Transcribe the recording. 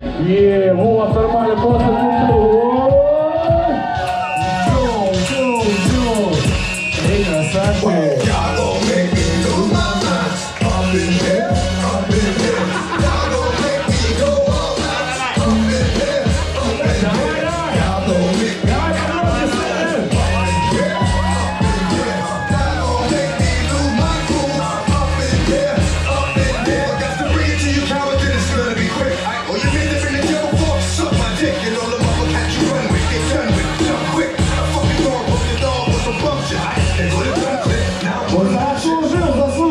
И вот нормально, просто ну, Эй, красавцы! чужих за